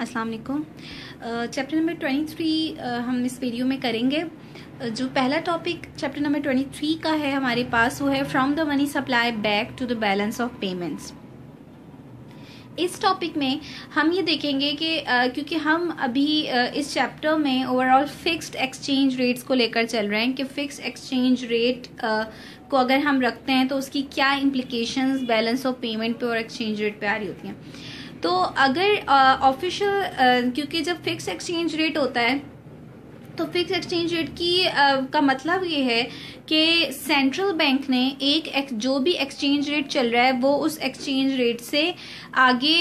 अस्सलाम वालेकुम chapter number twenty three हम इस वीडियो में करेंगे। जो पहला topic chapter number twenty three का है हमारे पास, वो है from the money supply back to the balance of payments इस टॉपिक में हम ये देखेंगे कि क्योंकि हम अभी इस चैप्टर में ओवरऑल फिक्स्ड एक्सचेंज रेट्स को लेकर चल रहे हैं कि फिक्स्ड एक्सचेंज रेट को अगर हम रखते हैं तो उसकी क्या इम्प्लीकेशंस बैलेंस ऑफ़ पेमेंट पे और एक्सचेंज रेट पे आ रही होती हैं। तो अगर ऑफिशियल क्योंकि जब फिक्स एक्सचेंज रेट होता है तो फिक्स एक्सचेंज रेट की आ, का मतलब ये है कि सेंट्रल बैंक ने एक जो भी एक्सचेंज रेट चल रहा है वो उस एक्सचेंज रेट से आगे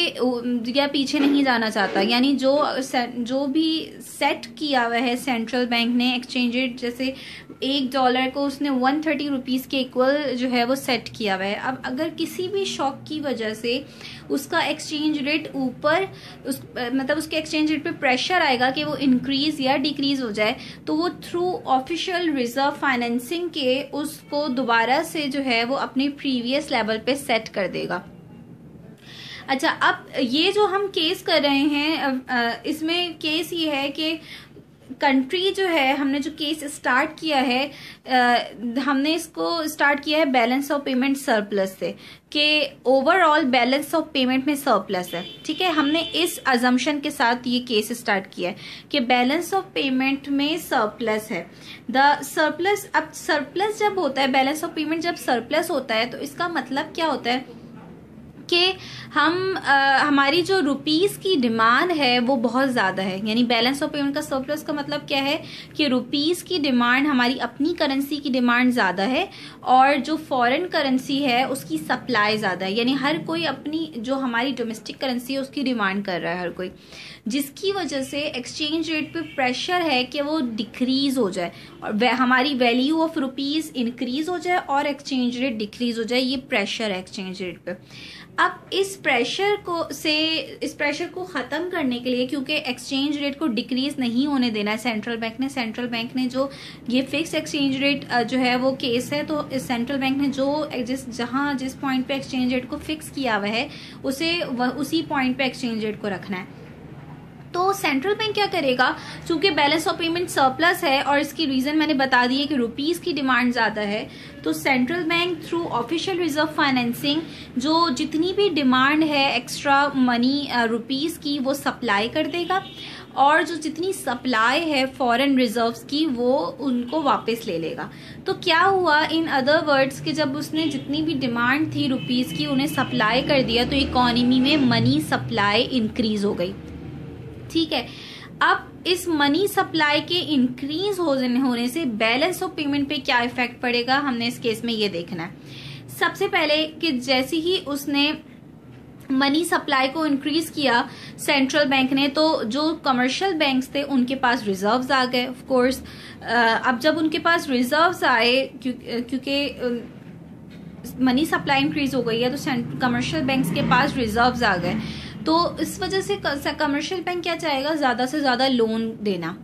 या पीछे नहीं जाना चाहता। यानी जो जो भी सेट किया हुआ है सेंट्रल बैंक ने एक्सचेंज रेट जैसे एक डॉलर को उसने वन थर्टी रुपीज़ के इक्वल जो है वो सेट किया हुआ है। अब अगर किसी भी शॉक की वजह से उसका एक्सचेंज रेट ऊपर उस मतलब उसके एक्सचेंज रेट पे प्रेशर आएगा कि वो इंक्रीज या डिक्रीज हो जाए तो वो थ्रू ऑफिशियल रिज़र्व फाइनेंसिंग के उसको दोबारा से जो है वो अपने प्रीवियस लेवल पे सेट कर देगा। अच्छा अब ये जो हम केस कर रहे हैं इसमें केस ये है कि कंट्री जो है हमने जो केस स्टार्ट किया है आ, हमने इसको स्टार्ट किया है बैलेंस ऑफ़ पेमेंट सरप्लस से कि ओवरऑल बैलेंस ऑफ़ पेमेंट में सरप्लस है। ठीक है हमने इस अजम्पशन के साथ ये केस स्टार्ट किया है कि बैलेंस ऑफ़ पेमेंट में सरप्लस है। द सरप्लस अब सरप्लस जब होता है बैलेंस ऑफ़ पेमेंट जब सरप्लस होता है तो इसका मतलब क्या होता है? कि हम आ, हमारी जो रुपीस की डिमांड है वो बहुत ज़्यादा है। यानी बैलेंस ऑफ़ पेमेंट का सरप्लस का मतलब क्या है कि रुपीस की डिमांड हमारी अपनी करेंसी की डिमांड ज़्यादा है और जो फॉरेन करेंसी है उसकी सप्लाई ज़्यादा है। यानी हर कोई अपनी जो हमारी डोमेस्टिक करेंसी है उसकी डिमांड कर रहा है हर कोई। जिसकी वजह से एक्सचेंज रेट पे प्रेशर है कि वो डिक्रीज हो जाए और हमारी वैल्यू ऑफ़ रुपीज़ इंक्रीज हो जाए और एक्सचेंज रेट डिक्रीज हो जाए ये प्रेशर है एक्सचेंज रेट पे। अब इस प्रेशर को से, इस प्रेशर को ख़त्म करने के लिए, क्योंकि एक्सचेंज रेट को डिक्रीज नहीं होने देना है सेंट्रल बैंक ने सेंट्रल बैंक ने जो ये फिक्स एक्सचेंज रेट जो है वो केस है तो सेंट्रल बैंक ने जो जिस, जहाँ, जिस पॉइंट पे एक्सचेंज रेट को फिक्स किया हुआ है, उसे उसी पॉइंट पे एक्सचेंज रेट को रखना है। तो सेंट्रल बैंक क्या करेगा? चूँकि बैलेंस ऑफ़ पेमेंट सरप्लस है और इसकी रीजन मैंने बता दी है कि रुपीज़ की डिमांड ज़्यादा है तो central bank through official reserve financing जो जितनी भी डिमांड है एक्स्ट्रा मनी रुपीज़ की, वो सप्लाई कर देगा और जो जितनी सप्लाई है फॉरेन रिजर्व्स की, वो उनको वापस ले लेगा। तो क्या हुआ? इन अदर वर्ड्स कि जब उसने जितनी भी डिमांड थी रुपीस की, उन्हें सप्लाई कर दिया तो इकोनॉमी में मनी सप्लाई इंक्रीज हो गई। ठीक है। अब इस मनी सप्लाई के इंक्रीज होने से बैलेंस ऑफ़ पेमेंट पे क्या इफ़ेक्ट पड़ेगा? हमने इस केस में ये देखना है। सबसे पहले कि जैसे ही उसने मनी सप्लाई को इंक्रीज किया सेंट्रल बैंक ने तो जो कमर्शियल बैंक्स थे, उनके पास रिजर्व्स आ गए ऑफ़ कोर्स अब जब उनके पास रिजर्व्स आए क्योंकि मनी सप्लाई इंक्रीज हो गई है तो कमर्शियल बैंक्स के पास रिजर्व्स आ गए। तो इस वजह से कमर्शियल बैंक क्या चाहेगा? ज़्यादा से ज़्यादा लोन देना।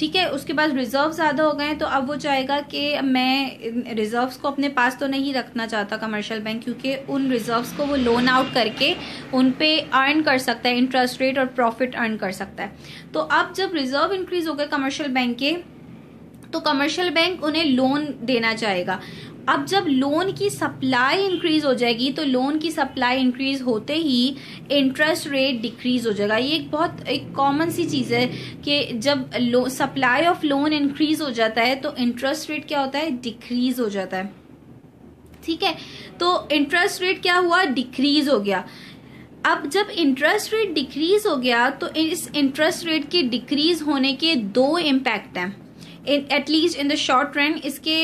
ठीक है? उसके बाद रिज़र्व ज़्यादा हो गए तो अब वो चाहेगा कि मैं रिजर्व्स को अपने पास तो नहीं रखना चाहता कमर्शियल बैंक क्योंकि उन रिजर्व्स को वो लोन आउट करके उन पे अर्न कर सकता है इंटरेस्ट रेट और प्रॉफिट अर्न कर सकता है। तो अब जब रिज़र्व इंक्रीज हो गए कमर्शियल बैंक के तो कमर्शियल बैंक उन्हें लोन देना चाहेगा। अब जब लोन की सप्लाई इंक्रीज हो जाएगी तो लोन की सप्लाई इंक्रीज होते ही इंटरेस्ट रेट डिक्रीज हो जाएगा। ये एक बहुत, एक कॉमन सी चीज़ है कि जब सप्लाई ऑफ़ लोन इंक्रीज हो जाता है तो इंटरेस्ट रेट क्या होता है? डिक्रीज हो जाता है। ठीक है? तो इंटरेस्ट रेट क्या हुआ? डिक्रीज हो गया। अब जब इंटरेस्ट रेट डिक्रीज हो गया तो इस इंटरेस्ट रेट के डिक्रीज होने के दो इम्पैक्ट हैं। At least in the short run इसके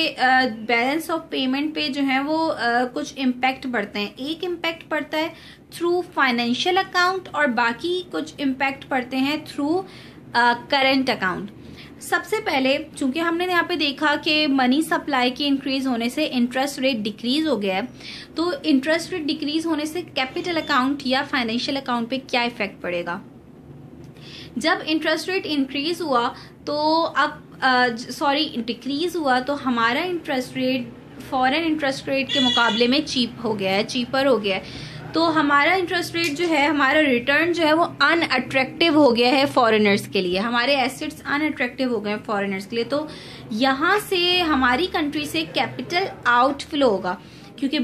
बैलेंस ऑफ़ पेमेंट पे जो है वो uh, कुछ इम्पैक्ट पड़ते हैं। एक इम्पैक्ट पड़ता है थ्रू फाइनेंशियल अकाउंट और बाकी कुछ इम्पैक्ट पड़ते हैं थ्रू करेंट अकाउंट सबसे पहले चूँकि हमने यहाँ पे देखा कि मनी सप्लाई के इंक्रीज होने से इंटरेस्ट रेट डिक्रीज हो गया है तो इंटरेस्ट रेट डिक्रीज होने से कैपिटल अकाउंट या फाइनेंशियल अकाउंट पे क्या इफ़ेक्ट पड़ेगा? जब इंटरेस्ट रेट इंक्रीज हुआ तो अब सॉरी डिक्रीज हुआ तो हमारा interest rate foreign interest rate के मुकाबले में चीप हो गया है चीपर हो गया है। तो हमारा इंटरेस्ट रेट जो है, हमारा रिटर्न जो है, वो अनअट्रैक्टिव हो गया है फॉरेनर्स के लिए। हमारे एसेट्स अनअट्रैक्टिव हो गए हैं फॉरेनर्स के लिए। तो यहाँ से हमारी कंट्री से कैपिटल आउटफ्लो होगा, क्योंकि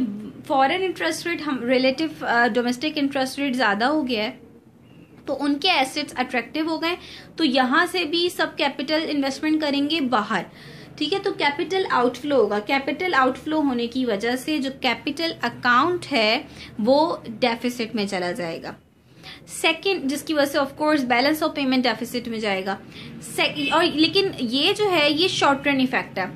फॉरेन इंटरेस्ट रेट हम रिलेटिव डोमेस्टिक इंटरेस्ट रेट ज़्यादा हो गया है। तो उनके एसेट्स अट्रैक्टिव हो गए। तो यहाँ से भी सब कैपिटल इन्वेस्टमेंट करेंगे बाहर। ठीक है तो कैपिटल आउटफ्लो होगा। कैपिटल आउटफ्लो होने की वजह से जो कैपिटल अकाउंट है, वो डेफिसिट में चला जाएगा। सेकेंड जिसकी वजह से of course balance of payment deficit में जाएगा। और लेकिन ये जो है, ये शॉर्ट रन इफ़ेक्ट है।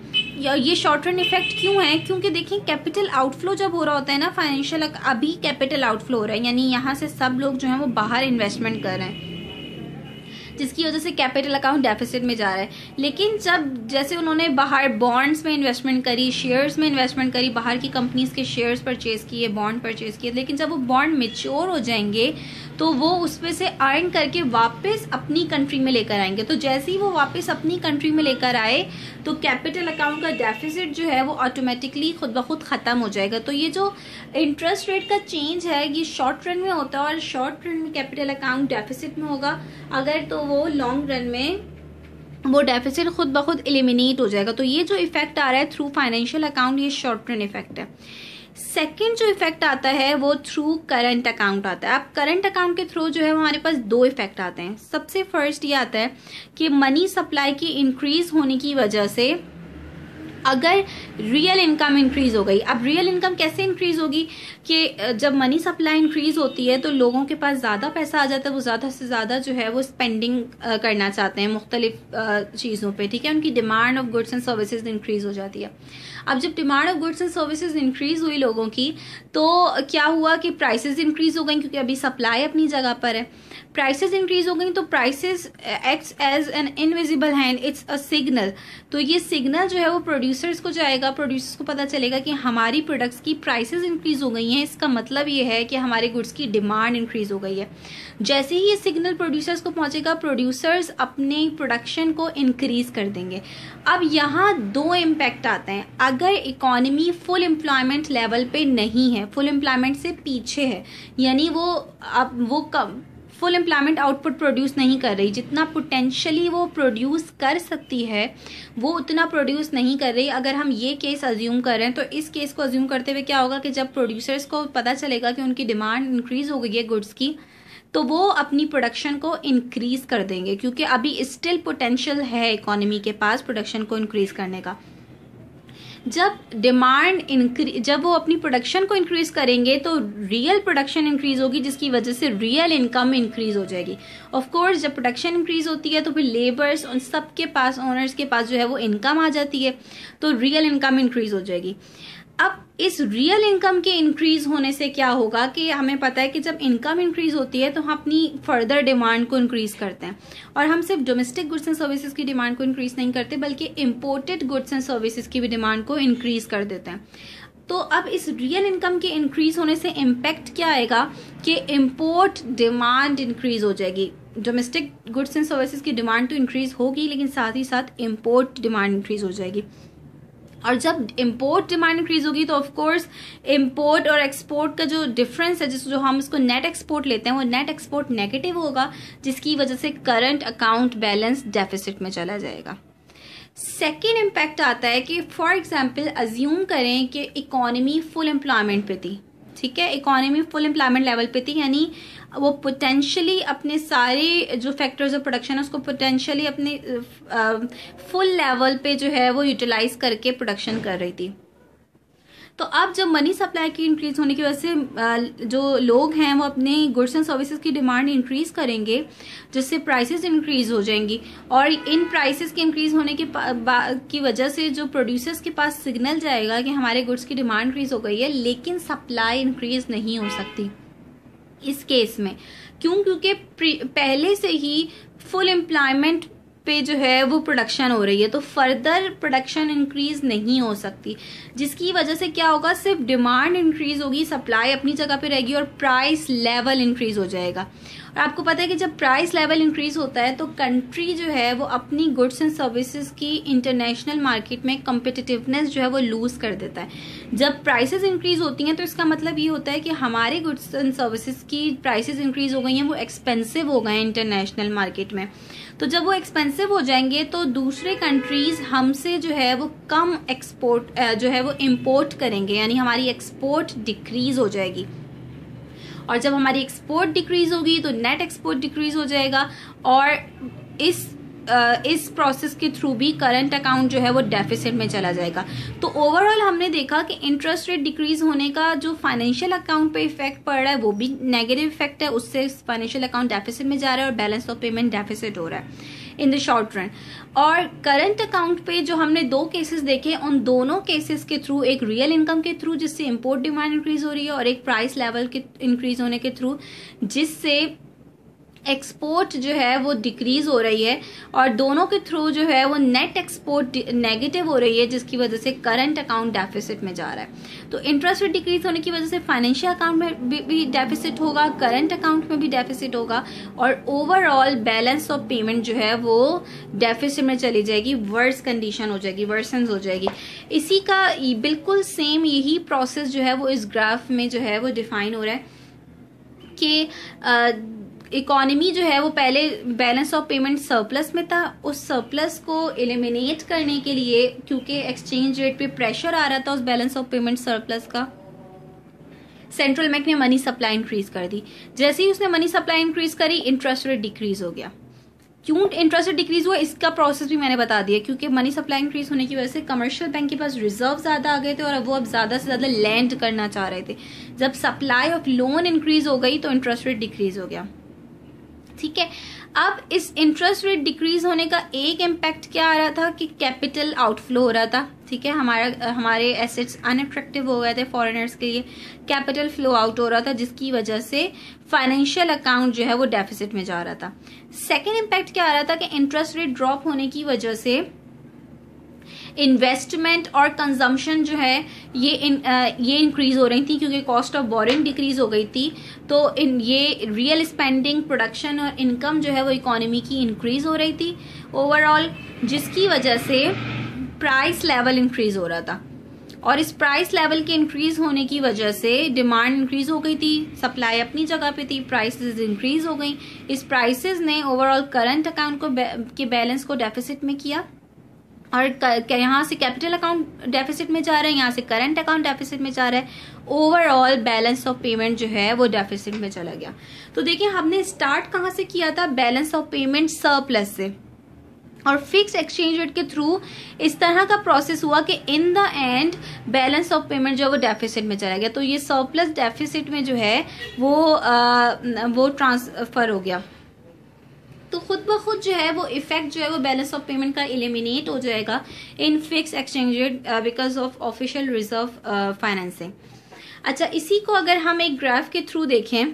ये शॉर्ट रन इफ़ेक्ट क्यों है? क्योंकि देखिए कैपिटल आउटफ्लो जब हो रहा होता है ना फाइनेंशियल अभी कैपिटल आउटफ्लो हो रहा है, यानी यहाँ से सब लोग जो है वो बाहर इन्वेस्टमेंट कर रहे हैं। जिसकी वजह से कैपिटल अकाउंट डेफिसिट में जा रहा है। लेकिन जब जैसे उन्होंने बाहर बॉन्ड्स में इन्वेस्टमेंट करी शेयर्स में इन्वेस्टमेंट करी, बाहर की कंपनीज़ के शेयर्स परचेज किए बॉन्ड परचेज किए, लेकिन जब वो बॉन्ड मेच्योर हो जाएँगे तो वो उसमें से अर्न करके वापस अपनी कंट्री में लेकर आएँगे। तो जैसे ही वो वापस अपनी कंट्री में लेकर आए तो कैपिटल अकाउंट का डेफिसिट जो है वो ऑटोमेटिकली खुद ब खुद ख़त्म हो जाएगा। तो ये जो इंटरेस्ट रेट का चेंज है, ये शॉर्ट रन में होता है और शॉर्ट रन में कैपिटल अकाउंट डेफिसिट में होगा। अगर तो वो लॉन्ग रन में वो डेफिसिट खुद ब खुद एलिमिनेट हो जाएगा। तो ये जो इफ़ेक्ट आ रहा है थ्रू फाइनेंशियल अकाउंट ये शॉर्ट रन इफ़ेक्ट है। सेकेंड जो इफ़ेक्ट आता है, वो थ्रू करंट अकाउंट आता है। अब करंट अकाउंट के थ्रू जो है हमारे पास दो इफ़ेक्ट आते हैं। सबसे फ़र्स्ट ये आता है कि मनी सप्लाई की इंक्रीज होने की वजह से अगर रियल इनकम इंक्रीज हो गई, अब रियल इनकम कैसे इंक्रीज होगी कि जब मनी सप्लाई इंक्रीज होती है तो लोगों के पास ज़्यादा पैसा आ जाता है, वो ज़्यादा से ज़्यादा जो है वो स्पेंडिंग करना चाहते हैं मुख्तलिफ़ चीज़ों पे, ठीक है? उनकी demand of goods and services increase हो जाती है। अब जब demand of goods and services increase हुई लोगों की तो क्या हुआ कि प्राइसेस इंक्रीज हो गई, क्योंकि अभी सप्लाई अपनी जगह पर है। प्राइसेस इंक्रीज हो गई तो prices act as an invisible hand it's a signal तो ये सिग्नल जो है वो प्रोड्यूसर्स को जाएगा प्रोड्यूसर्स को पता चलेगा कि हमारी प्रोडक्ट्स की प्राइसेस इंक्रीज हो गई हैं। इसका मतलब ये है कि हमारे गुड्स की डिमांड इंक्रीज हो गई है। जैसे ही ये सिग्नल प्रोड्यूसर्स को पहुंचेगा प्रोड्यूसर्स अपने प्रोडक्शन को इंक्रीज कर देंगे। अब यहाँ दो इम्पैक्ट आते हैं। अगर इकोनॉमी फुल एम्प्लॉयमेंट लेवल पे नहीं है फुल एम्प्लॉयमेंट से पीछे है, यानी वो, अब वो कम फुल एम्प्लॉयमेंट आउटपुट प्रोड्यूस नहीं कर रही। जितना पोटेंशियली वो प्रोड्यूस कर सकती है, वो उतना प्रोड्यूस नहीं कर रही। अगर हम ये केस अज्यूम कर रहे हैं तो इस केस को अज्यूम करते हुए क्या होगा कि जब प्रोड्यूसर्स को पता चलेगा कि उनकी डिमांड इंक्रीज हो गई है गुड्स की तो वो अपनी प्रोडक्शन को इंक्रीज कर देंगे। क्योंकि अभी स्टिल पोटेंशियल है इकोनॉमी के पास प्रोडक्शन को इंक्रीज करने का। जब डिमांड इंक्री जब वो अपनी प्रोडक्शन को इंक्रीज करेंगे तो रियल प्रोडक्शन इंक्रीज होगी, जिसकी वजह से रियल इनकम इंक्रीज हो जाएगी। ऑफ़ कोर्स जब प्रोडक्शन इंक्रीज होती है तो फिर लेबर्स उन सबके पास ओनर्स के पास जो है, वो इनकम आ जाती है तो रियल इनकम इंक्रीज हो जाएगी। इस रियल इनकम के इंक्रीज होने से क्या होगा कि हमें पता है कि जब इनकम इंक्रीज होती है तो हम अपनी फर्दर डिमांड को इंक्रीज करते हैं। और हम सिर्फ़ डोमेस्टिक गुड्स एंड सर्विसेज़ की डिमांड को इंक्रीज नहीं करते, बल्कि इम्पोर्टेड गुड्स एंड सर्विसेज़ की भी डिमांड को इंक्रीज कर देते हैं। तो अब इस रियल इनकम के इंक्रीज होने से इम्पैक्ट क्या आएगा कि इम्पोर्ट डिमांड इंक्रीज हो जाएगी। डोमेस्टिक गुड्स एंड सर्विसेज़ की डिमांड तो इंक्रीज होगी, लेकिन साथ ही साथ इम्पोर्ट डिमांड इंक्रीज हो जाएगी। और जब इम्पोर्ट डिमांड इंक्रीज होगी तो ऑफकोर्स इम्पोर्ट और एक्सपोर्ट का जो डिफरेंस है, जिस जो हम इसको नेट एक्सपोर्ट लेते हैं, वो नेट एक्सपोर्ट नेगेटिव होगा, जिसकी वजह से करंट अकाउंट बैलेंस डेफिसिट में चला जाएगा। सेकेंड इम्पैक्ट आता है कि फॉर एग्ज़ाम्पल अज्यूम करें कि इकोनॉमी फुल एम्प्लॉयमेंट पे थी। ठीक है? इकोनॉमी फुल एम्प्लॉयमेंट लेवल पे थी, यानी वो पोटेंशियली अपने सारे जो फैक्टर्स ऑफ़ प्रोडक्शन है, उसको पोटेंशियली अपने फुल लेवल पे जो है वो यूटिलाइज करके प्रोडक्शन कर रही थी। तो अब जब मनी सप्लाई की इंक्रीज होने की वजह से जो लोग हैं वो अपने गुड्स एंड सर्विसेज़ की डिमांड इंक्रीज करेंगे, जिससे प्राइसेस इंक्रीज हो जाएँगी। और इन प्राइसेस के इंक्रीज होने के की वजह से जो प्रोड्यूसर्स के पास सिग्नल जाएगा कि हमारे गुड्स की डिमांड इंक्रीज हो गई है, लेकिन सप्लाई इंक्रीज नहीं हो सकती इस केस में। क्यों? क्योंकि पहले से ही फुल एम्प्लॉयमेंट पे जो है वो प्रोडक्शन हो रही है तो फर्दर प्रोडक्शन इंक्रीज नहीं हो सकती। जिसकी वजह से क्या होगा, सिर्फ़ डिमांड इंक्रीज होगी सप्लाई अपनी जगह पे रहेगी और प्राइस लेवल इंक्रीज हो जाएगा। और आपको पता है कि जब प्राइस लेवल इंक्रीज होता है तो कंट्री जो है, वो अपनी गुड्स एंड सर्विसेज़ की इंटरनेशनल मार्केट में कम्पिटिटिवनेस जो है, वो लूज कर देता है। जब प्राइसेस इंक्रीज होती हैं तो इसका मतलब ये होता है कि हमारे गुड्स एंड सर्विसेज़ की प्राइसेस इंक्रीज हो गई हैं, वो एक्सपेंसिव हो गए हैं इंटरनेशनल मार्केट में। तो जब वो एक्सपेंसिव हो जाएँगे तो दूसरे कंट्रीज़ हमसे जो है, वो कम एक्सपोर्ट जो है, वो इम्पोर्ट करेंगे, यानी हमारी एक्सपोर्ट डिक्रीज हो जाएगी। और जब हमारी एक्सपोर्ट डिक्रीज होगी तो नेट एक्सपोर्ट डिक्रीज हो जाएगा और इस इस प्रोसेस के थ्रू भी करंट अकाउंट जो है वो डेफिसिट में चला जाएगा। तो ओवरऑल हमने देखा कि इंटरेस्ट रेट डिक्रीज होने का जो फाइनेंशियल अकाउंट पे इफ़ेक्ट पड़ रहा है, वो भी नेगेटिव इफ़ेक्ट है, उससे फाइनेंशियल अकाउंट डेफिसिट में जा रहा है और बैलेंस ऑफ़ पेमेंट डेफिसिट हो रहा है। इन द शॉर्ट रन और करंट अकाउंट पे जो हमने दो केसेस देखे, उन दोनों केसेस के थ्रू एक रियल इनकम के थ्रू जिससे इम्पोर्ट डिमांड इंक्रीज हो रही है और एक प्राइस लेवल के इंक्रीज होने के थ्रू जिससे एक्सपोर्ट जो है वो डिक्रीज हो रही है और दोनों के थ्रू जो है वो नेट एक्सपोर्ट नेगेटिव हो रही है जिसकी वजह से करंट अकाउंट डेफिसिट में जा रहा है। तो इंटरेस्ट रेट डिक्रीज होने की वजह से फाइनेंशियल अकाउंट में भी, भी डेफिसिट होगा करंट अकाउंट में भी डेफिसिट होगा और ओवरऑल बैलेंस ऑफ़ पेमेंट जो है वो डेफिसिट में चली जाएगी वर्स कंडीशन हो जाएगी वर्सन हो जाएगी। इसी का बिल्कुल सेम यही प्रोसेस जो है वो इस ग्राफ में जो है वो डिफाइन हो रहा है कि इकोनॉमी जो है वो पहले बैलेंस ऑफ़ पेमेंट सरप्लस में था, उस सरप्लस को एलिमिनेट करने के लिए, क्योंकि एक्सचेंज रेट पे प्रेशर आ रहा था उस बैलेंस ऑफ़ पेमेंट सरप्लस का सेंट्रल बैंक ने मनी सप्लाई इंक्रीज कर दी। जैसे ही उसने मनी सप्लाई इंक्रीज करी इंटरेस्ट रेट डिक्रीज हो गया। क्यों इंटरेस्ट रेट डिक्रीज हुआ, इसका प्रोसेस भी मैंने बता दिया, क्योंकि मनी सप्लाई इंक्रीज होने की वजह से कमर्शियल बैंक के पास रिज़र्व ज़्यादा आ गए थे और वो अब ज़्यादा से ज़्यादा लैंड करना चाह रहे थे। जब सप्लाई ऑफ़ लोन इंक्रीज हो गई तो इंटरेस्ट रेट डिक्रीज हो गया। ठीक है? अब इस इंटरेस्ट रेट डिक्रीज होने का एक इम्पैक्ट क्या आ रहा था? कि कैपिटल आउटफ्लो हो रहा था, ठीक है? हमारा, हमारे एसेट्स अनअट्रैक्टिव हो गए थे फॉरेनर्स के लिए। कैपिटल फ्लो आउट हो रहा था, जिसकी वजह से फाइनेंशियल अकाउंट जो है वो डेफिसिट में जा रहा था। सेकेंड इम्पैक्ट क्या आ रहा था? कि इंटरेस्ट रेट ड्रॉप होने की वजह से इन्वेस्टमेंट और कंजम्पशन जो है ये इन आ, ये इंक्रीज हो रही थी क्योंकि कॉस्ट ऑफ़ बोरिंग डिक्रीज हो गई थी। तो इन ये रियल स्पेंडिंग प्रोडक्शन और इनकम जो है वो इकोनॉमी की इंक्रीज हो रही थी। ओवरऑल जिसकी वजह से प्राइस लेवल इंक्रीज हो रहा था। और इस प्राइस लेवल के इंक्रीज होने की वजह से डिमांड इंक्रीज हो गई थी सप्लाई अपनी जगह पे थी प्राइसेस इंक्रीज हो गई। इस प्राइसेस ने ओवरऑल करंट अकाउंट को के बैलेंस को डेफिसिट में किया। और यहाँ से कैपिटल अकाउंट डेफिसिट में जा रहा है यहाँ से करंट अकाउंट डेफिसिट में जा रहा है। ओवरऑल बैलेंस ऑफ़ पेमेंट जो है वो डेफिसिट में चला गया। तो देखिए हमने स्टार्ट कहाँ से किया था? बैलेंस ऑफ़ पेमेंट सरप्लस से। और फिक्स एक्सचेंज रेट के थ्रू इस तरह का प्रोसेस हुआ कि in the end balance of payment जो है वो डेफिसिट में चला गया। तो ये सरप्लस डेफिसिट में जो है वो आ, वो ट्रांसफ़र हो गया। तो खुद ब खुद जो है वो इफ़ेक्ट जो है वो बैलेंस ऑफ़ पेमेंट का एलिमिनेट हो जाएगा in fix exchange rate because of official reserve financing अच्छा इसी को अगर हम एक ग्राफ के थ्रू देखें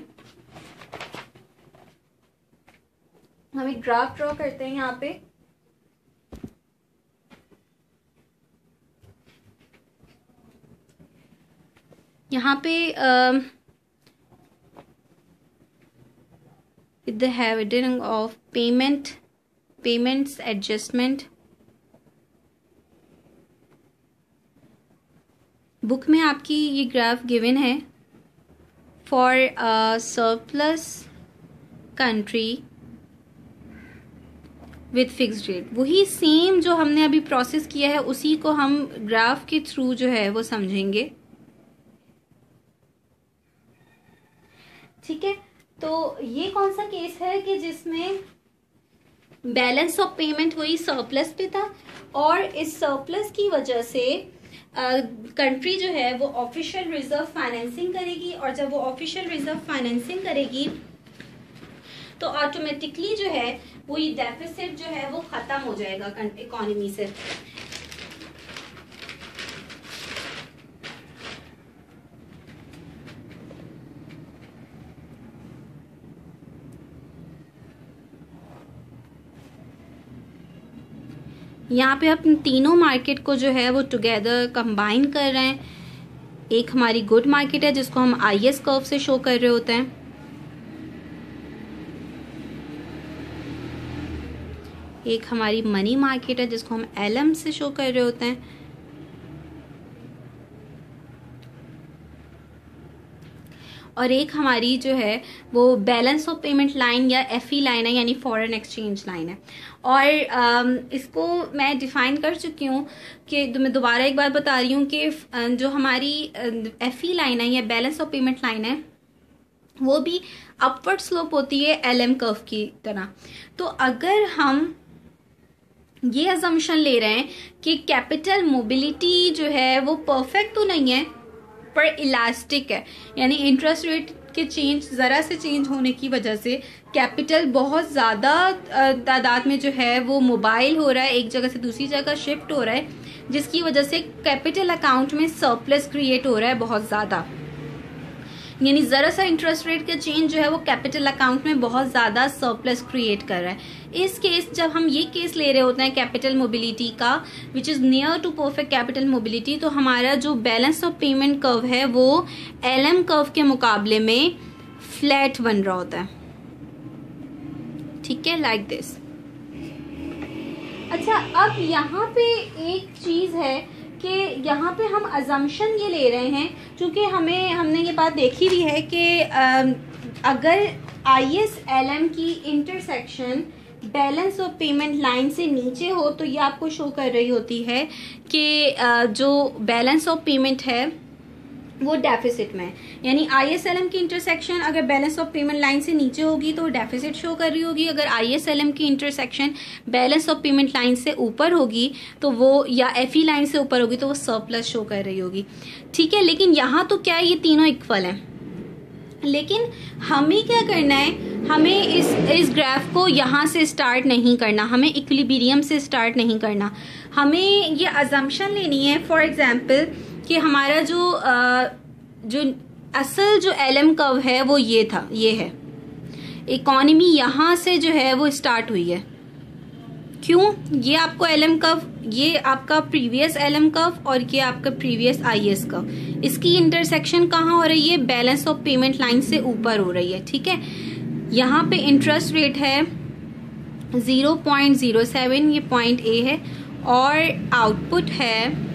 हम एक ग्राफ ड्रॉ करते हैं यहाँ पे। यहाँ पे uh, with the heading of payment, payments adjustment. Book में आपकी ये ग्राफ गिवन है for surplus country with fix rate वही सेम जो हमने अभी प्रोसेस किया है, उसी को हम ग्राफ के थ्रू जो है वो समझेंगे। ठीक है? तो ये कौन सा केस है कि जिसमें बैलेंस ऑफ़ पेमेंट वही सरप्लस पे था, और इस सरप्लस की वजह से कंट्री जो है वो ऑफिशियल रिज़र्व फाइनेंसिंग करेगी, और जब वो ऑफिशियल रिज़र्व फाइनेंसिंग करेगी तो ऑटोमेटिकली जो है वो ये डेफिसिट जो है वो खत्म हो जाएगा इकोनॉमी से। यहाँ पे हम तीनों मार्केट को जो है वो टुगेदर कंबाइन कर रहे हैं। एक हमारी गुड मार्केट है, जिसको हम आई एस कर्व से शो कर रहे होते हैं। एक हमारी मनी मार्केट है, जिसको हम एल एम से शो कर रहे होते हैं। और एक हमारी जो है, वो बैलेंस ऑफ़ पेमेंट लाइन या एफ़ ई लाइन है, यानी फॉरेन एक्सचेंज लाइन है। और इसको मैं डिफाइन कर चुकी हूँ कि मैं दोबारा एक बार बता रही हूँ कि जो हमारी एफ़ ई लाइन है या बैलेंस ऑफ़ पेमेंट लाइन है, वो भी अपवर्ड स्लोप होती है एल एम कर्व की तरह। तो अगर हम ये अजम्पन ले रहे हैं कि कैपिटल मोबिलिटी जो है, वो परफेक्ट तो नहीं है पर इलास्टिक है। यानी इंटरेस्ट रेट के चेंज ज़रा से चेंज होने की वजह से कैपिटल बहुत ज़्यादा तादाद में जो है वो मोबाइल हो रहा है, एक जगह से दूसरी जगह शिफ्ट हो रहा है, जिसकी वजह से कैपिटल अकाउंट में सरप्लस क्रिएट हो रहा है बहुत ज़्यादा। यानी ज़रा सा इंटरेस्ट रेट का चेंज जो है वो कैपिटल अकाउंट में बहुत ज़्यादा सरप्लस क्रिएट कर रहा है। इस केस जब हम ये केस ले रहे होते हैं कैपिटल मोबिलिटी का which is near to perfect capital mobility तो हमारा जो बैलेंस ऑफ़ पेमेंट कर्व है वो एल एम कर्व के मुकाबले में फ्लैट बन रहा होता है। ठीक है? लाइक दिस अच्छा अब यहाँ पे एक चीज़ है कि यहाँ पे हम अजम्पन ये ले रहे हैं क्योंकि हमें, हमने ये बात देखी भी है कि अगर आई एस एल एम की intersection balance of payment line से नीचे हो तो ये आपको शो कर रही होती है कि जो बैलेंस ऑफ़ पेमेंट है वो डेफिसिट में है। यानी आईएसएलएम की इंटरसेक्शन अगर बैलेंस ऑफ़ पेमेंट लाइन से नीचे होगी तो डेफिसिट शो कर रही होगी। अगर आईएसएलएम की intersection balance of payment line से ऊपर होगी तो वो या एफई लाइन e से ऊपर होगी तो वो सरप्लस शो कर रही होगी। ठीक है, लेकिन यहाँ तो क्या है ये तीनों इक्वल हैं? लेकिन हमें क्या करना है? हमें इस इस ग्राफ को यहाँ से स्टार्ट नहीं करना। हमें इक्विलिब्रियम से स्टार्ट नहीं करना। हमें ये अजम्पन लेनी है फॉर एग्ज़ाम्पल कि हमारा जो आ, जो असल जो एल एम कव है वो ये था ये है। इकोनॉमी यहाँ से जो है वो स्टार्ट हुई है। क्यों? ये आपको एल एम कव ये आपका प्रीवियस एल एम कव और ये आपका प्रीवियस आई एस कव इसकी इंटरसेक्शन कहाँ हो रही है? बैलेंस ऑफ़ पेमेंट लाइन से ऊपर हो रही है ठीक है? यहाँ पे इंटरेस्ट रेट है ज़ीरो पॉइंट ज़ीरो सेवन ये पॉइंट ए है और आउटपुट है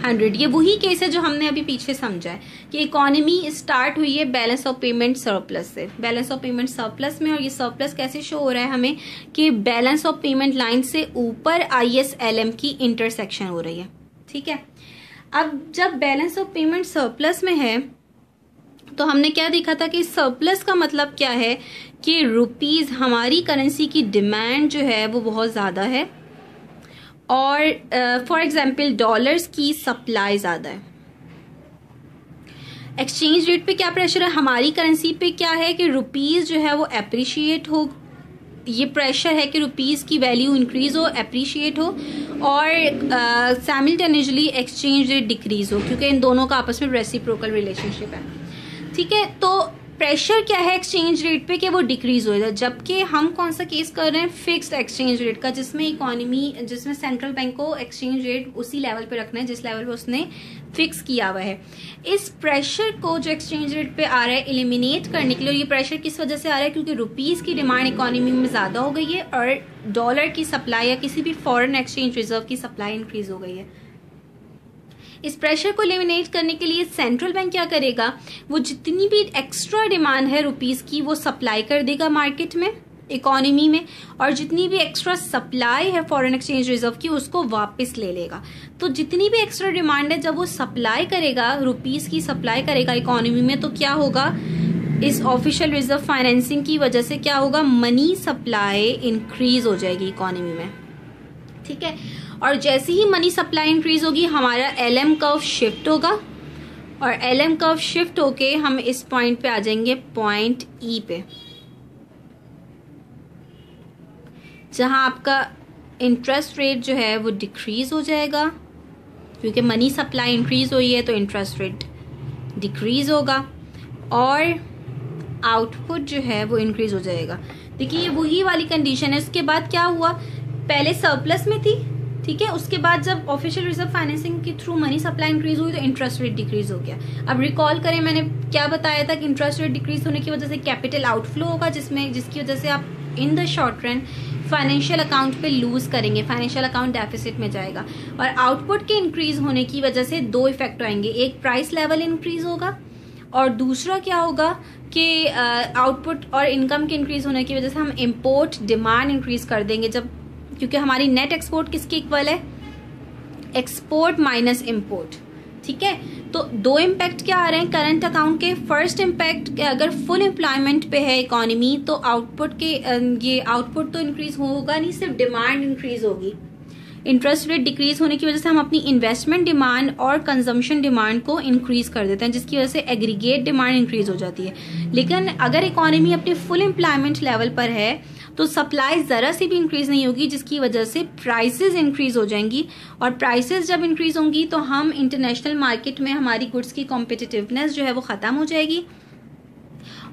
हंड्रेड। ये वही केस है जो हमने अभी पीछे समझा है कि इकोनॉमी स्टार्ट हुई है बैलेंस ऑफ़ पेमेंट सरप्लस से। बैलेंस ऑफ़ पेमेंट सरप्लस में और ये सरप्लस कैसे शो हो रहा है हमें कि बैलेंस ऑफ़ पेमेंट लाइन से ऊपर आई एस एल एम की इंटरसेक्शन हो रही है। ठीक है? अब जब बैलेंस ऑफ़ पेमेंट सरप्लस में है तो हमने क्या देखा था कि सरप्लस का मतलब क्या है कि रुपीज़ हमारी करेंसी की डिमांड जो है वो बहुत ज़्यादा है। और फॉर एग्ज़ाम्पल डॉलर्स की सप्लाई ज़्यादा है। एक्सचेंज रेट पे क्या प्रेशर है? हमारी करेंसी पे क्या है कि रुपीज़ जो है वो अप्रिशिएट हो? ये प्रेशर है कि रुपीज़ की वैल्यू इंक्रीज हो अप्रिशिएट हो? और सैमिल्टेनियसली एक्सचेंज रेट डिक्रीज हो, क्योंकि इन दोनों का आपस में रेसिप्रोकल रिलेशनशिप है। ठीक है तो प्रेशर क्या है एक्सचेंज रेट पे कि वो डिक्रीज हो जाए जबकि हम कौन सा केस कर रहे हैं? फिक्स्ड एक्सचेंज रेट का, जिसमें इकोनॉमी जिसमें सेंट्रल बैंक को एक्सचेंज रेट उसी लेवल पे रखना है, जिस लेवल पे उसने फिक्स किया हुआ है। इस प्रेशर को जो एक्सचेंज रेट पे आ रहा है एलिमिनेट करने के लिए ये प्रेशर किस वजह से आ रहा है? क्योंकि रुपीज़ की डिमांड इकोनॉमी में ज़्यादा हो गई है, और डॉलर की सप्लाई या किसी भी फॉरन एक्सचेंज रिज़र्व की सप्लाई इंक्रीज हो गई है। इस प्रेशर को एलिमिनेट करने के लिए सेंट्रल बैंक क्या करेगा? वो जितनी भी एक्स्ट्रा डिमांड है रुपीज़ की, वो सप्लाई कर देगा मार्केट में इकोनॉमी में, और जितनी भी एक्स्ट्रा सप्लाई है फॉरेन एक्सचेंज रिज़र्व की, उसको वापस ले लेगा। तो जितनी भी एक्स्ट्रा डिमांड है, जब वो सप्लाई करेगा रुपीज़ की सप्लाई करेगा इकोनॉमी में तो क्या होगा? इस ऑफिशियल रिज़र्व फाइनेंसिंग की वजह से क्या होगा? मनी सप्लाई इंक्रीज हो जाएगी इकोनॉमी में। ठीक है? और जैसे ही मनी सप्लाई इंक्रीज होगी, हमारा एल एम कर्व शिफ्ट होगा। और एल एम कर्व शिफ्ट होके हम इस पॉइंट पे आ जाएँगे पॉइंट ई e पे। जहाँ आपका इंटरेस्ट रेट जो है वो डिक्रीज हो जाएगा। क्योंकि मनी सप्लाई इंक्रीज हुई है तो इंटरेस्ट रेट डिक्रीज होगा। और आउटपुट जो है वो इंक्रीज हो जाएगा। देखिए, ये वही वाली कंडीशन है। उसके बाद क्या हुआ? पहले सरप्लस में थी ठीक है? उसके बाद जब ऑफिशियल रिज़र्व फाइनेंसिंग के थ्रू मनी सप्लाई इंक्रीज हुई तो इंटरेस्ट रेट डिक्रीज हो गया। अब रिकॉल करें, मैंने क्या बताया था कि इंटरेस्ट रेट डिक्रीज होने की वजह से कैपिटल आउटफ्लो होगा, जिसमें, जिसकी वजह से आप in the short run financial account पे लूज करेंगे फाइनेंशियल अकाउंट डेफिसिट में जाएगा। और आउटपुट के इंक्रीज होने की वजह से दो इफ़ेक्ट आएँगे। एक प्राइस लेवल इंक्रीज होगा और दूसरा क्या होगा कि आउटपुट और इनकम के इंक्रीज होने की वजह से हम इम्पोर्ट डिमांड इंक्रीज कर देंगे। जब क्योंकि हमारी नेट एक्सपोर्ट किसके इक्वल है? एक्सपोर्ट माइनस इम्पोर्ट ठीक है? तो दो इम्पैक्ट क्या आ रहे हैं? करंट अकाउंट के फ़र्स्ट इम्पैक्ट अगर फुल एम्प्लॉयमेंट पे है इकोनॉमी तो आउटपुट के ये आउटपुट तो इंक्रीज होगा नहीं, सिर्फ़ डिमांड इंक्रीज होगी। इंटरेस्ट रेट डिक्रीज होने की वजह से हम अपनी इन्वेस्टमेंट डिमांड और कंजम्पशन डिमांड को इंक्रीज कर देते हैं, जिसकी वजह से एग्रीगेट डिमांड इंक्रीज हो जाती है। लेकिन अगर इकोनॉमी अपने फुल एम्प्लॉयमेंट लेवल पर है तो सप्लाई ज़रा सी भी इंक्रीज नहीं होगी, जिसकी वजह से प्राइसेस इंक्रीज हो जाएँगी। और प्राइसेस जब इंक्रीज होंगी तो हम इंटरनेशनल मार्केट में हमारी गुड्स की कॉम्पिटिटिवनेस जो है वो ख़त्म हो जाएगी।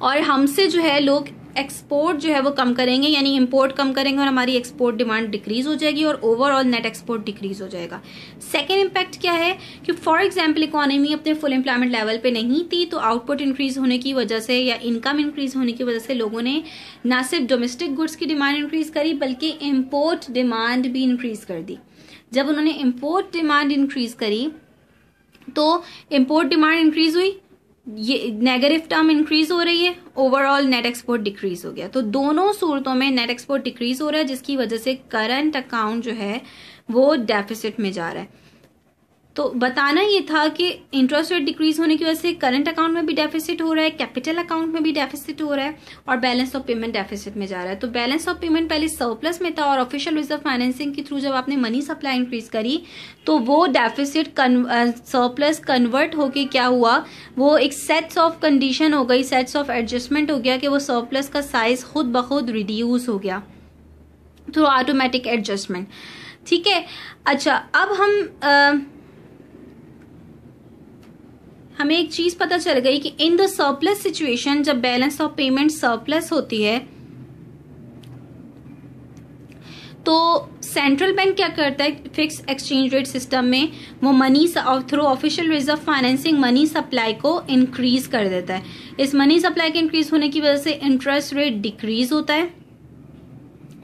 और हमसे जो है लोग एक्सपोर्ट जो है वो कम करेंगे, यानी इंपोर्ट कम करेंगे और हमारी एक्सपोर्ट डिमांड डिक्रीज हो जाएगी और ओवरऑल नेट एक्सपोर्ट डिक्रीज हो जाएगा। सेकेंड इम्पैक्ट क्या है कि फॉर एग्ज़ाम्पल इकोनॉमी अपने फुल एम्प्लॉयमेंट लेवल पे नहीं थी तो आउटपुट इंक्रीज होने की वजह से या इनकम इंक्रीज होने की वजह से लोगों ने ना सिर्फ़ डोमेस्टिक गुड्स की डिमांड इंक्रीज करी, बल्कि इम्पोर्ट डिमांड भी इंक्रीज कर दी। जब उन्होंने इम्पोर्ट डिमांड इंक्रीज करी तो इम्पोर्ट डिमांड इंक्रीज हुई ये नेगेटिव टर्म इंक्रीज हो रही है ओवरऑल नेट एक्सपोर्ट डिक्रीज हो गया। तो दोनों सूरतों में नेट एक्सपोर्ट डिक्रीज हो रहा है, जिसकी वजह से करंट अकाउंट जो है, वो डेफिसिट में जा रहा है। तो बताना ये था कि इंटरेस्ट रेट डिक्रीज होने की वजह से करंट अकाउंट में भी डेफिसिट हो रहा है कैपिटल अकाउंट में भी डेफिसिट हो रहा है और बैलेंस ऑफ़ पेमेंट डेफिसिट में जा रहा है। तो बैलेंस ऑफ़ पेमेंट पहले सरप्लस में था और ऑफिशियल रिज़र्व फाइनेंसिंग के थ्रू जब आपने मनी सप्लाई इंक्रीज करी तो वो डेफिसिट सरप्लस कन्वर्ट होके क्या हुआ? वो एक सेट्स ऑफ़ कंडीशन हो गई सेट्स ऑफ़ एडजस्टमेंट हो गया कि वो सरप्लस का साइज़ खुद ब खुद रिड्यूस हो गया थ्रू ऑटोमेटिक एडजस्टमेंट ठीक है? अच्छा अब हम आ, हमें एक चीज़ पता चल गई कि इन द सरप्लस सिचुएशन जब बैलेंस ऑफ़ पेमेंट सरप्लस होती है तो सेंट्रल बैंक क्या करता है? फिक्स एक्सचेंज रेट सिस्टम में वो money through official reserve financing money supply को इंक्रीज कर देता है। इस मनी सप्लाई के इंक्रीज होने की वजह से इंटरेस्ट रेट डिक्रीज होता है।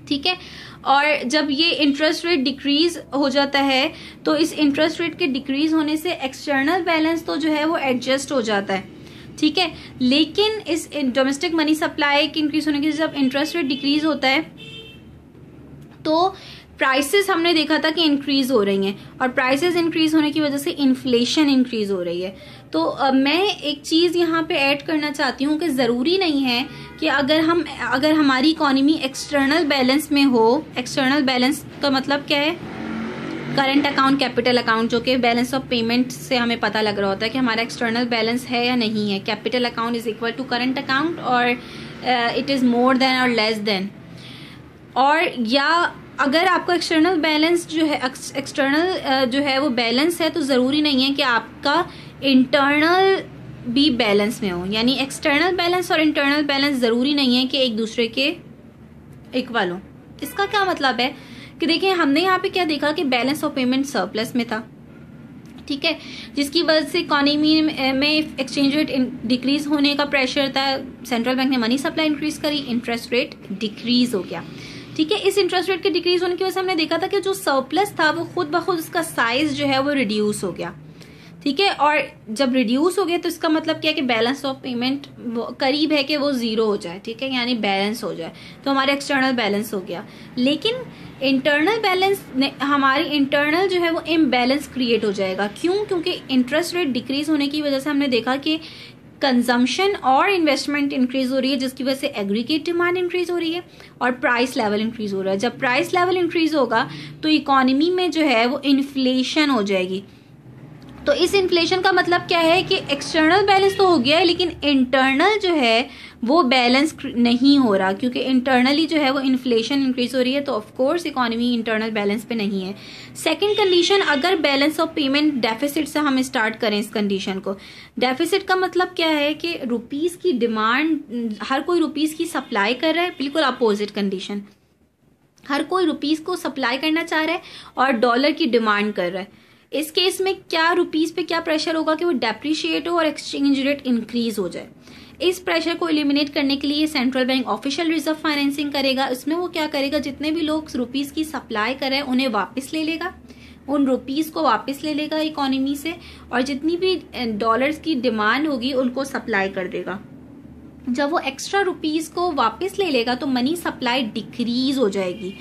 ठीक है? और जब ये इंटरेस्ट रेट डिक्रीज हो जाता है तो इस इंटरेस्ट रेट के डिक्रीज होने से एक्सटर्नल बैलेंस तो जो है वो एडजस्ट हो जाता है। ठीक है? लेकिन इस डोमेस्टिक मनी सप्लाई के इंक्रीज होने के जब इंटरेस्ट रेट डिक्रीज होता है तो प्राइसेस हमने देखा था कि इंक्रीज हो रही हैं। और प्राइसेस इंक्रीज होने की वजह से इन्फ्लेशन इंक्रीज हो रही है। तो मैं एक चीज़ यहाँ पे ऐड करना चाहती हूँ कि ज़रूरी नहीं है कि अगर हम, अगर हमारी इकोनॉमी एक्सटर्नल बैलेंस में हो एक्सटर्नल बैलेंस का मतलब क्या है? करंट अकाउंट कैपिटल अकाउंट जो कि बैलेंस ऑफ़ पेमेंट से हमें पता लग रहा होता है कि हमारा एक्सटर्नल बैलेंस है या नहीं है। Capital account is equal to current account और इट इज़ मोर देन और लेस देन और या अगर आपका एक्सटर्नल बैलेंस जो है एक्सटर्नल जो है वो बैलेंस है तो ज़रूरी नहीं है कि आपका इंटरनल भी बैलेंस में हो। यानी एक्सटर्नल बैलेंस और इंटरनल बैलेंस ज़रूरी नहीं है कि एक दूसरे के इक्वल हो। इसका क्या मतलब है? कि देखिए, हमने यहाँ पे क्या देखा कि बैलेंस ऑफ़ पेमेंट सरप्लस में था। ठीक है? जिसकी वजह से इकोनॉमी में एक्सचेंज रेट डिक्रीज होने का प्रेशर था। सेंट्रल बैंक ने मनी सप्लाई इंक्रीज करी इंटरेस्ट रेट डिक्रीज हो गया। ठीक है? इस इंटरेस्ट रेट के डिक्रीज होने की वजह से हमने देखा था कि जो सरप्लस था, वो खुद ब खुद उसका साइज़ जो है, वो रिड्यूस हो गया। ठीक है? और जब रिड्यूस हो गया तो इसका मतलब क्या है कि बैलेंस ऑफ़ पेमेंट करीब है कि वो ज़ीरो हो जाए, ठीक है? यानी बैलेंस हो जाए। तो हमारा एक्सटर्नल बैलेंस हो गया। लेकिन इंटरनल बैलेंस हमारी इंटरनल जो है वो इम्बैलेंस क्रिएट हो जाएगा। क्यों? क्योंकि इंटरेस्ट रेट डिक्रीज होने की वजह से हमने देखा कि कंजम्पशन और इन्वेस्टमेंट इंक्रीज हो रही है, जिसकी वजह से एग्रीगेट डिमांड इंक्रीज हो रही है और प्राइस लेवल इंक्रीज हो रहा है। जब प्राइस लेवल इंक्रीज होगा तो इकोनॉमी में जो है वो इन्फ्लेशन हो जाएगी। तो इस इन्फ्लेशन का मतलब क्या है कि एक्सटर्नल बैलेंस तो हो गया है, लेकिन इंटरनल जो है, वो बैलेंस नहीं हो रहा, क्योंकि इंटरनली जो है, वो इन्फ्लेशन इंक्रीज हो रही है तो ऑफकोर्स इकोनॉमी इंटरनल बैलेंस पे नहीं है। सेकंड कंडीशन अगर बैलेंस ऑफ़ पेमेंट डेफिसिट से हम स्टार्ट करें इस कंडीशन को डेफिसिट का मतलब क्या है कि रुपीज़ की डिमांड हर कोई रुपीज़ की सप्लाई कर रहा है, बिल्कुल अपोजिट कंडीशन हर कोई रुपीज़ को सप्लाई करना चाह रहा है और डॉलर की डिमांड कर रहा है। इस केस में क्या रुपीज़ पे क्या प्रेशर होगा कि वो डेप्रिशिएट हो और एक्सचेंज रेट इंक्रीज हो जाए? इस प्रेशर को एलिमिनेट करने के लिए central bank official reserve financing करेगा। इसमें वो क्या करेगा? जितने भी लोग रुपीज़ की सप्लाई कर उन्हें वापस ले लेगा। उन रुपीज़ को वापस ले लेगा इकोनॉमी से और जितनी भी डॉलर्स की डिमांड होगी, उनको सप्लाई कर देगा। जब वो एक्स्ट्रा रुपीज़ को वापस ले लेगा तो मनी सप्लाई डिक्रीज हो जाएगी।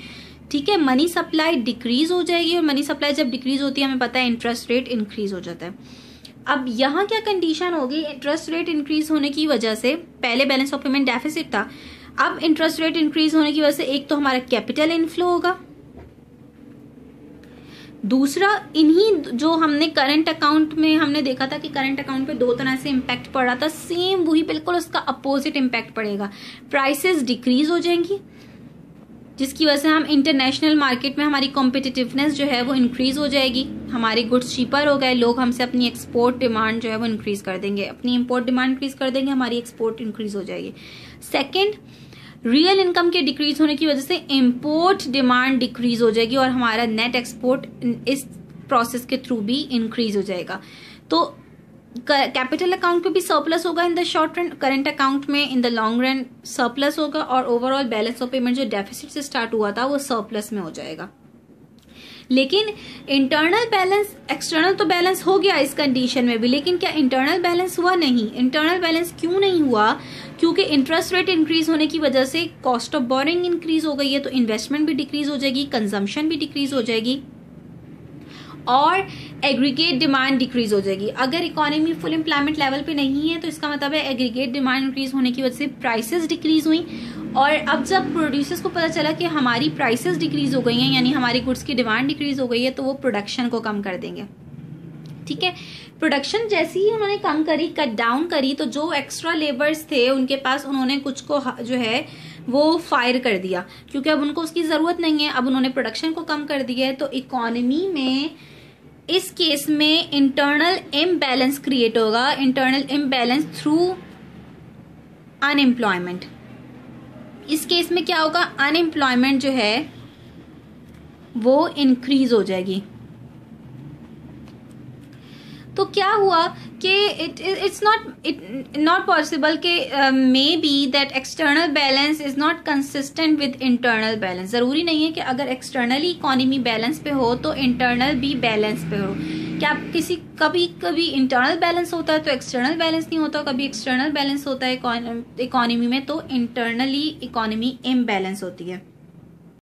ठीक है मनी सप्लाई डिक्रीज हो जाएगी और मनी सप्लाई जब डिक्रीज होती है, हमें पता है इंटरेस्ट रेट इंक्रीज हो जाता है। अब यहाँ क्या कंडीशन होगी? इंटरेस्ट रेट इंक्रीज होने की वजह से, पहले बैलेंस ऑफ़ पेमेंट डेफिसिट था, अब इंटरेस्ट रेट इंक्रीज होने की वजह से एक तो हमारा कैपिटल इनफ्लो होगा। दूसरा, इन्हीं जो हमने करंट अकाउंट में हमने देखा था कि करंट अकाउंट पे दो तरह से इम्पैक्ट पड़ रहा था सेम वही, बिल्कुल उसका अपोजिट इम्पैक्ट पड़ेगा। प्राइसेस डिक्रीज हो जाएँगी। जिसकी वजह से हम इंटरनेशनल मार्केट में हमारी कॉम्पिटिटिवनेस जो है वो इंक्रीज हो जाएगी। हमारे गुड्स चीपर हो गए, लोग हमसे अपनी एक्सपोर्ट डिमांड जो है वो इंक्रीज कर देंगे। अपनी इम्पोर्ट डिमांड इंक्रीज कर देंगे, हमारी एक्सपोर्ट इंक्रीज हो जाएगी। सेकेंड रियल इनकम के डिक्रीज होने की वजह से इम्पोर्ट डिमांड डिक्रीज हो जाएगी और हमारा नेट एक्सपोर्ट इस प्रोसेस के थ्रू भी इंक्रीज हो जाएगा। तो कैपिटल अकाउंट पे भी सरप्लस होगा in the short run current account में in the long run surplus होगा और ओवरऑल बैलेंस ऑफ़ पेमेंट जो डेफिसिट से स्टार्ट हुआ था, वो सरप्लस में हो जाएगा। लेकिन इंटरनल बैलेंस एक्सटर्नल तो बैलेंस हो गया इस कंडीशन में भी, लेकिन क्या इंटरनल बैलेंस हुआ नहीं? इंटरनल बैलेंस क्यों नहीं हुआ? क्योंकि इंटरेस्ट रेट इंक्रीज होने की वजह से कॉस्ट ऑफ़ बोरिंग इंक्रीज हो गई है तो इन्वेस्टमेंट भी डिक्रीज हो जाएगी कंजम्पशन भी डिक्रीज हो जाएगी। और एग्रीगेट डिमांड डिक्रीज हो जाएगी। अगर इकोनॉमी फुल एम्प्लॉयमेंट लेवल पे नहीं है तो इसका मतलब है एग्रीगेट डिमांड इंक्रीज होने की वजह से प्राइसेस डिक्रीज हुई। और अब जब प्रोड्यूसर्स को पता चला कि हमारी प्राइसेस डिक्रीज हो गई हैं, यानी हमारी गुड्स की डिमांड डिक्रीज हो गई है तो वो प्रोडक्शन को कम कर देंगे। ठीक है? प्रोडक्शन जैसी ही उन्होंने कम करी कट डाउन करी तो जो एक्स्ट्रा लेबर्स थे, उनके पास उन्होंने कुछ को जो है, वो फायर कर दिया। क्योंकि अब उनको उसकी ज़रूरत नहीं है, अब उन्होंने प्रोडक्शन को कम कर दिया है तो इकोनॉमी में इस केस में इंटरनल इम्बैलेंस क्रिएट होगा। इंटरनल इम्बैलेंस थ्रू अनएम्प्लॉयमेंट इस केस में क्या होगा? अनएम्प्लॉयमेंट जो है, वो इंक्रीज हो जाएगी। तो क्या हुआ कि it it's not it not possible कि may be that external balance is not consistent with internal balance ज़रूरी नहीं है कि अगर एक्सटर्नली इकोनॉमी बैलेंस पे हो तो इंटरनल भी बैलेंस पे हो। क्या किसी, कभी कभी इंटरनल बैलेंस होता है तो एक्सटर्नल बैलेंस नहीं होता। कभी एक्सटर्नल बैलेंस होता है इकोनॉमी में तो इंटरनली इकोनॉमी इम्बैलेंस होती है।